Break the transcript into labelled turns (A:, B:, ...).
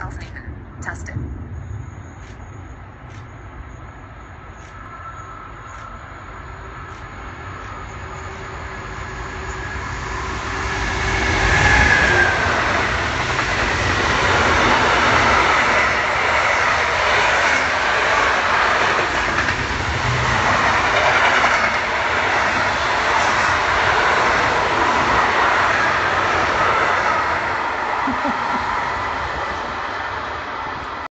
A: Aufnehmen. Taste. Ha ha.